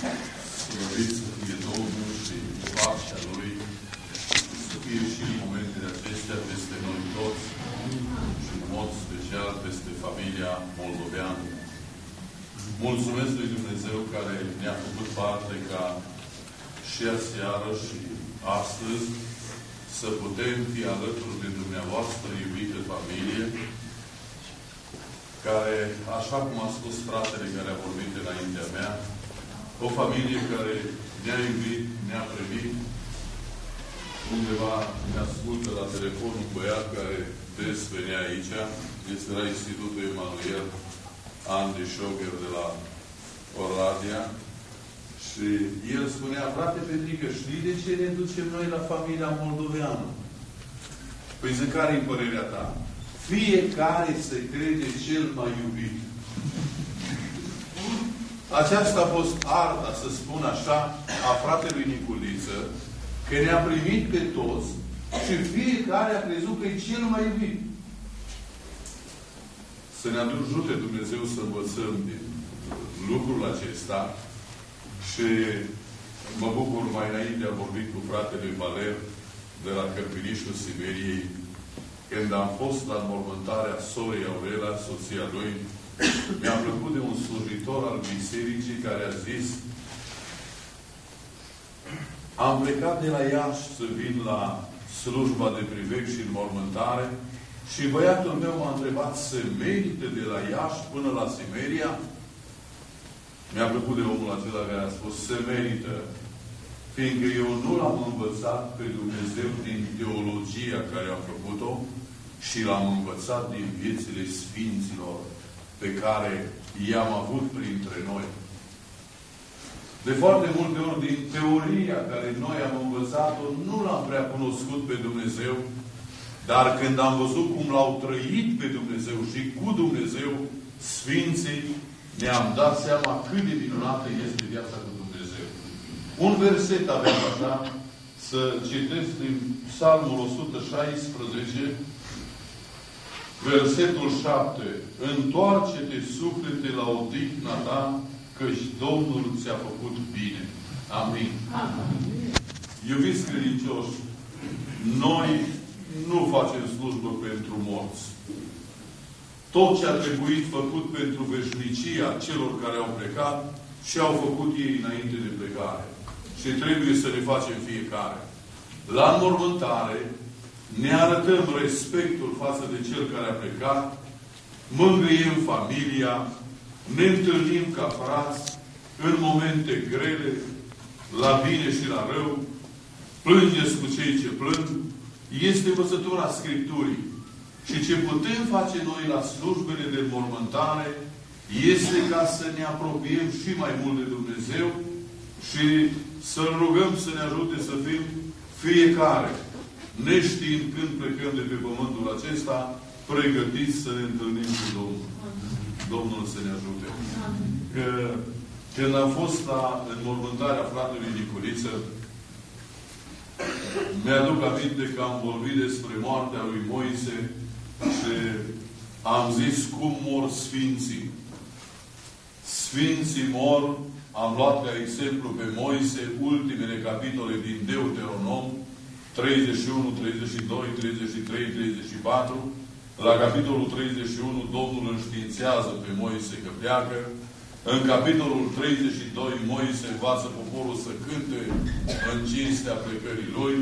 Slăvit să fie Domnul și pacea Lui, să fie și în momentele acestea peste noi toți și în mod special peste familia moldoveană. Mulțumesc lui Dumnezeu care ne-a făcut parte ca și aseară și astăzi să putem fi alături de dumneavoastră, iubită familie, care, așa cum a spus fratele care a vorbit înaintea mea, o familie care ne-a iubit, ne-a primit, undeva ne ascultă la telefon un băiat care des venea aici, este la Institutul Emanuel, Andy Șogher de la Oradea, și el spunea, frate Petrică, știi de ce ne ducem noi la familia moldoveană? Păi zic, care e părerea ta? Fiecare se crede cel mai iubit. Aceasta a fost arta, să spun așa, a fratelui Niculiță, că ne-a primit pe toți și fiecare a crezut că e cel mai iubit. Să ne ajute Dumnezeu să învățăm din lucrul acesta și mă bucur mai înainte a vorbit cu fratele Valer de la Cărpinișul Siberiei când am fost la înmormântarea sorei Aurela, soția lui, mi-a plăcut de un slujitor al bisericii care a zis am plecat de la Iași să vin la slujba de privec și înmormântare și băiatul meu m-a întrebat să merite de la Iași până la Simeria? Mi-a plăcut de omul acela care a spus se merită fiindcă eu nu l-am învățat pe Dumnezeu din teologia care a făcut-o, și l-am învățat din viețile Sfinților pe care i-am avut printre noi. De foarte multe ori, din teoria care noi am învățat-o, nu l-am prea cunoscut pe Dumnezeu, dar când am văzut cum l-au trăit pe Dumnezeu și cu Dumnezeu, Sfinții, ne-am dat seama cât de minunată este viața cu Dumnezeu. Un verset avem așa, să citesc din Psalmul 116, Versetul 7. Întoarce-te suflete la odihna ta, căci Domnul ți-a făcut bine. Amin. Amin. Iubiți credincioși, noi nu facem slujbă pentru morți. Tot ce a trebuit făcut pentru veșnicia celor care au plecat și au făcut ei înainte de plecare. Și trebuie să le facem fiecare. La înmormântare, ne arătăm respectul față de cel care a plecat, mângâiem familia, ne întâlnim ca frați în momente grele, la bine și la rău, plângeți cu cei ce plâng, este învățătura Scripturii. Și ce putem face noi la slujbele de mormântare este ca să ne apropiem și mai mult de Dumnezeu și să-L rugăm să ne ajute să fim fiecare neștiind când plecăm de pe pământul acesta, pregătiți să ne întâlnim cu Domnul. Domnul să ne ajute. Că când am fost la înmormântarea fratelui Nicoliță, mi-aduc aminte că am vorbit despre moartea lui Moise și am zis cum mor Sfinții. Sfinții mor, am luat ca exemplu pe Moise ultimele capitole din Deuteronom, 31, 32, 33, 34. La capitolul 31, Domnul înștiințează pe Moise că pleacă. În capitolul 32, Moise învață poporul să cânte în cinstea plecării lui.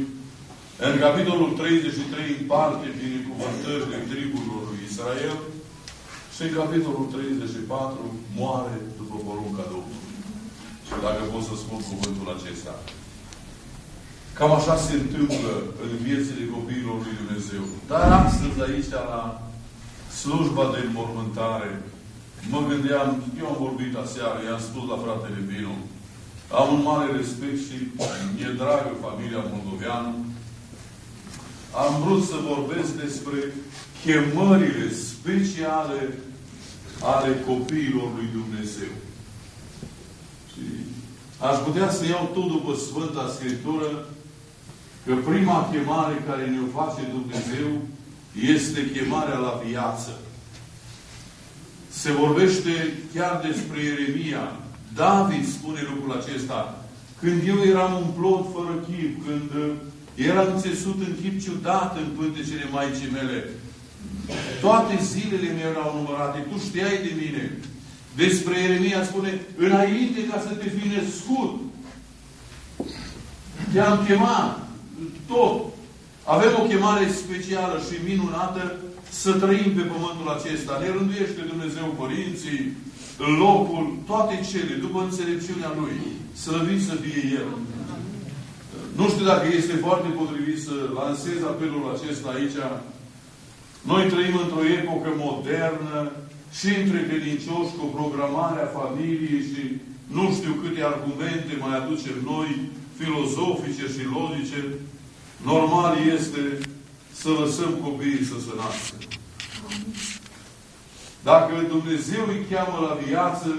În capitolul 33 împarte binecuvântările triburilor lui Israel. Și în capitolul 34 moare după porunca Domnului. Și dacă pot să spun cuvântul acesta. Cam așa se întâmplă în viețile copiilor lui Dumnezeu. Dar astăzi aici la slujba de înmormântare, mă gândeam, eu am vorbit aseară, i-am spus la fratele Vino, am un mare respect și mi-e dragă familia moldoveană. Am vrut să vorbesc despre chemările speciale ale copiilor lui Dumnezeu. Și aș putea să iau tot după Sfânta Scriptură că prima chemare care ne-o face Dumnezeu este chemarea la viață. Se vorbește chiar despre Ieremia, David spune lucrul acesta. Când eu eram un plod fără chip, când uh, eram țesut în chip ciudat în pântecele Maicii mele, toate zilele mele erau numărate. Tu știai de mine. Despre Ieremia spune, înainte ca să te fi născut, te-am chemat tot. Avem o chemare specială și minunată să trăim pe pământul acesta. Ne rânduiește Dumnezeu părinții, locul, toate cele, după înțelepciunea Lui. Slăvit să fie El. Nu știu dacă este foarte potrivit să lansez apelul acesta aici. Noi trăim într-o epocă modernă și între credincioși cu programarea familiei și nu știu câte argumente mai aducem noi, filozofice și logice. Normal este să lăsăm copiii să se nască. Dacă Dumnezeu îi cheamă la viață,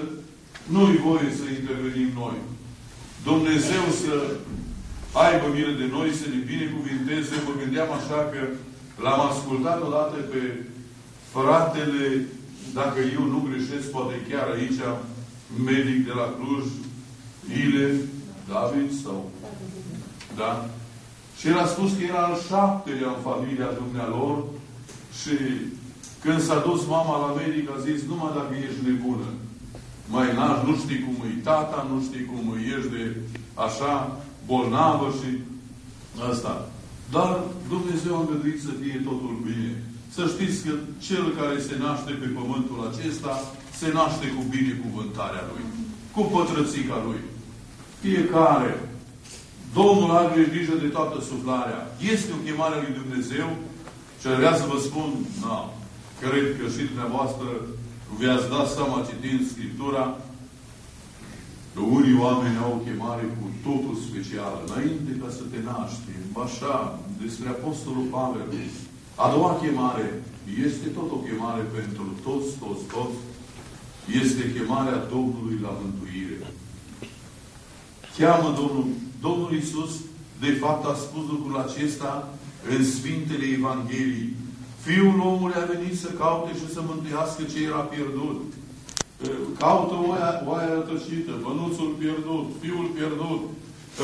nu-i voie să intervenim noi. Dumnezeu să aibă milă de noi, să ne binecuvinteze. Mă gândeam așa că l-am ascultat odată pe fratele, dacă eu nu greșesc, poate chiar aici, medic de la Cluj, Ile, David sau... Da? Și el a spus că era al șaptelea în familia dumnealor și când s-a dus mama la medic, a zis, numai dacă ești nebună. Mai n nu știi cum e tata, nu știi cum e, ești de așa bolnavă și asta. Dar Dumnezeu a îngăduit să fie totul bine. Să știți că cel care se naște pe pământul acesta se naște cu binecuvântarea Lui. Cu pătrățica Lui. Fiecare Domnul are grijă de toată suflarea. Este o chemare a lui Dumnezeu și vrea să vă spun, na, cred că și dumneavoastră vi-ați dat seama citind Scriptura că unii oameni au o chemare cu totul specială. Înainte ca să te naști, așa, despre Apostolul Pavel. A doua chemare este tot o chemare pentru toți, toți, toți. Este chemarea Domnului la mântuire. Cheamă Domnul Domnul Isus, de fapt, a spus lucrul acesta în Sfintele Evangheliei. Fiul omului a venit să caute și să mântuiască ce era pierdut. Caută oaia, oaia rătăcită, bănuțul pierdut, fiul pierdut.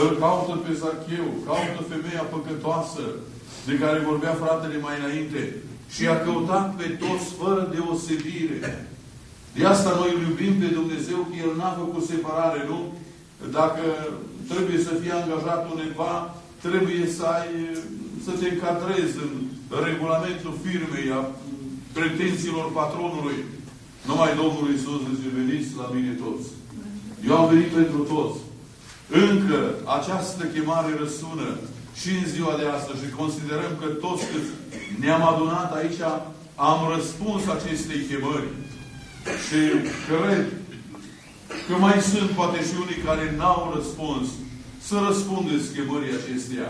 Îl caută pe Zacheu, caută femeia păcătoasă, de care vorbea fratele mai înainte. Și a căutat pe toți fără deosebire. De asta noi îl iubim pe Dumnezeu, că El n-a făcut separare, nu? Dacă trebuie să fie angajat undeva, trebuie să ai, să te încadrezi în regulamentul firmei, a pretențiilor patronului. Numai Domnul Iisus zice, veniți la mine toți. Eu am venit pentru toți. Încă această chemare răsună și în ziua de astăzi și considerăm că toți cât ne-am adunat aici am răspuns acestei chemări. Și cred Că mai sunt poate și unii care n-au răspuns. Să răspundeți chemării acesteia.